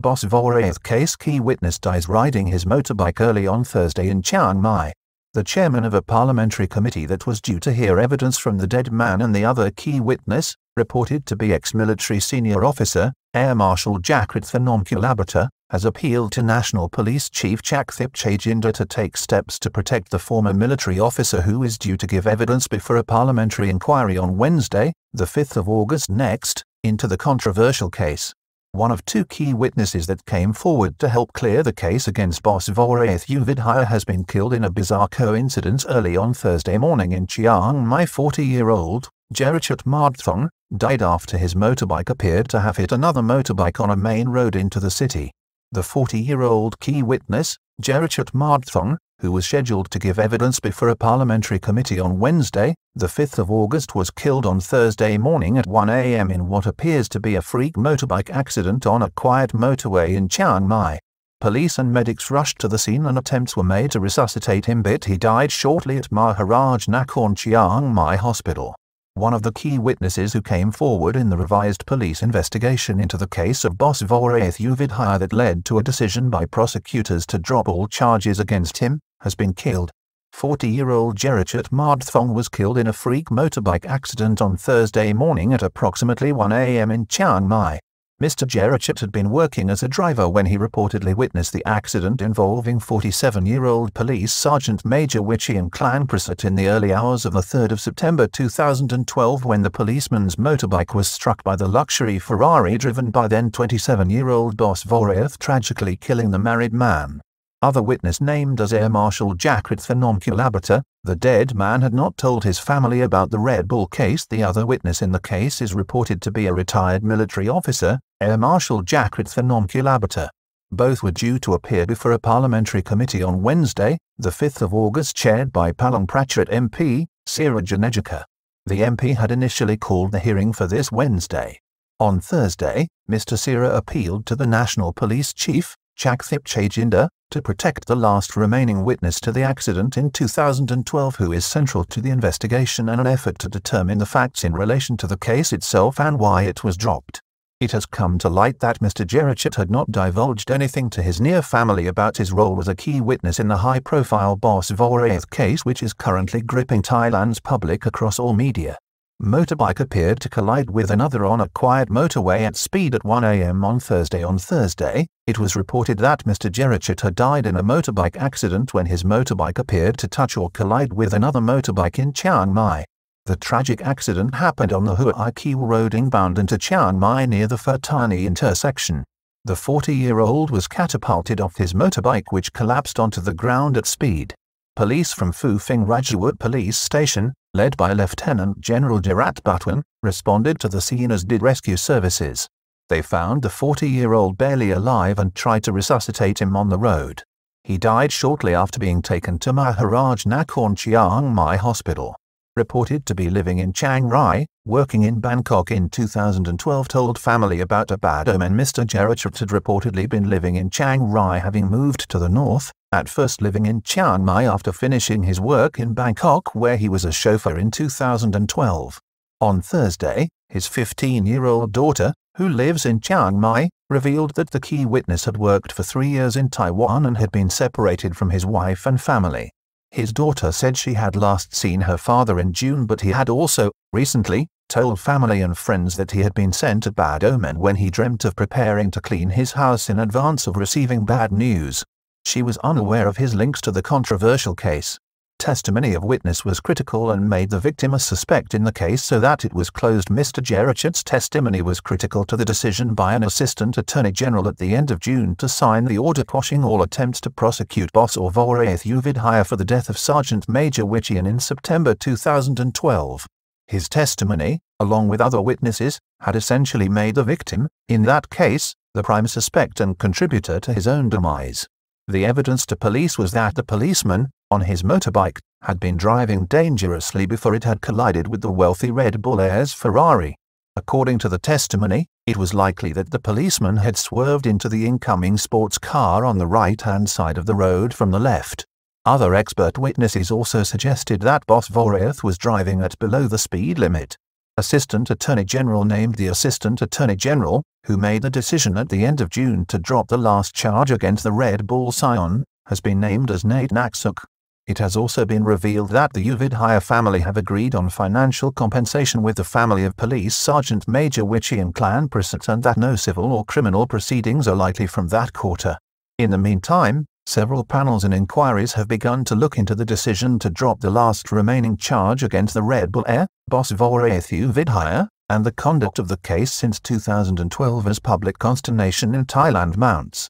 Boss Vorayuth case key witness dies riding his motorbike early on Thursday in Chiang Mai. The chairman of a parliamentary committee that was due to hear evidence from the dead man and the other key witness, reported to be ex-military senior officer, Air Marshal Jakkrit Thanomkulabutr, has appealed to National Police Chief Chakthip Chaijinda to take steps to protect the former military officer who is due to give evidence before a parliamentary inquiry on Wednesday, the 5th of August next, into the controversial case one of two key witnesses that came forward to help clear the case against boss Vorayuth Yoovidhya has been killed in a bizarre coincidence early on Thursday morning in Chiang Mai. 40-year-old, Jerachut Mardthong, died after his motorbike appeared to have hit another motorbike on a main road into the city. The 40-year-old key witness, Jerachut Mardthong, who was scheduled to give evidence before a parliamentary committee on Wednesday, the 5th of August was killed on Thursday morning at 1 a.m. in what appears to be a freak motorbike accident on a quiet motorway in Chiang Mai. Police and medics rushed to the scene and attempts were made to resuscitate him but he died shortly at Maharaj Nakhon Chiang Mai Hospital one of the key witnesses who came forward in the revised police investigation into the case of Boss Vorayuth Yoovidhya that led to a decision by prosecutors to drop all charges against him, has been killed. 40-year-old Jerichat Mardthong was killed in a freak motorbike accident on Thursday morning at approximately 1 a.m. in Chiang Mai. Mr. Jerichat had been working as a driver when he reportedly witnessed the accident involving 47-year-old Police Sergeant Major Wichian Klangprasad in the early hours of the 3rd of September 2012 when the policeman's motorbike was struck by the luxury Ferrari driven by then 27-year-old Boss Vorayuth tragically killing the married man. Other witness named as Air Marshal Jakkrit Thanomkulabutr, the dead man had not told his family about the Red Bull case. The other witness in the case is reported to be a retired military officer, Air Marshal Jakkrit Thanomkulabutr. Both were due to appear before a parliamentary committee on Wednesday, the 5th of August chaired by Palang Pracharath MP, Sira Jenjaka. The MP had initially called the hearing for this Wednesday. On Thursday, Mr. Sira appealed to the National Police Chief, Chakthip Chaijinda, to protect the last remaining witness to the accident in 2012 who is central to the investigation and an effort to determine the facts in relation to the case itself and why it was dropped. It has come to light that Mr. Jerichat had not divulged anything to his near family about his role as a key witness in the high-profile Boss Vorayuth case which is currently gripping Thailand's public across all media motorbike appeared to collide with another on a quiet motorway at speed at 1 a.m. on Thursday. On Thursday, it was reported that Mr. Jerichat had died in a motorbike accident when his motorbike appeared to touch or collide with another motorbike in Chiang Mai. The tragic accident happened on the Hua Kiel Road inbound into Chiang Mai near the Pha Thani intersection. The 40-year-old was catapulted off his motorbike which collapsed onto the ground at speed. Police from Phu Phing Ratchawut Police Station, led by Lieutenant General Jarat Butwan, responded to the scene as did rescue services. They found the 40-year-old barely alive and tried to resuscitate him on the road. He died shortly after being taken to Maharaj Nakhon Chiang Mai Hospital. Reported to be living in Chiang Rai, working in Bangkok in 2012 told family about a bad omen Mr. Jerichat had reportedly been living in Chiang Rai having moved to the north, at first living in Chiang Mai after finishing his work in Bangkok where he was a chauffeur in 2012. On Thursday, his 15-year-old daughter, who lives in Chiang Mai, revealed that the key witness had worked for three years in Taiwan and had been separated from his wife and family. His daughter said she had last seen her father in June but he had also, recently, told family and friends that he had been sent a bad omen when he dreamt of preparing to clean his house in advance of receiving bad news. She was unaware of his links to the controversial case. Testimony of witness was critical and made the victim a suspect in the case so that it was closed. Mr. Jerichat's testimony was critical to the decision by an assistant attorney general at the end of June to sign the order quashing all attempts to prosecute Boss or Vorayuth Yoovidhya for the death of Sergeant Major Wichian in September 2012. His testimony, along with other witnesses, had essentially made the victim, in that case, the prime suspect and contributor to his own demise. The evidence to police was that the policeman, on his motorbike, had been driving dangerously before it had collided with the wealthy Red Bull heir's Ferrari. According to the testimony, it was likely that the policeman had swerved into the incoming sports car on the right-hand side of the road from the left. Other expert witnesses also suggested that Boss Vorayuth was driving at below the speed limit. Assistant Attorney General named the Assistant Attorney General, who made the decision at the end of June to drop the last charge against the Red Bull Scion, has been named as Nate Naksuk. It has also been revealed that the Yoovidhya family have agreed on financial compensation with the family of Police Sergeant Major Wichian Klangprasad and that no civil or criminal proceedings are likely from that quarter. In the meantime, several panels and inquiries have begun to look into the decision to drop the last remaining charge against the Red Bull heir boss Vorayuth Yoovidhya, and the conduct of the case since 2012 as public consternation in Thailand mounts.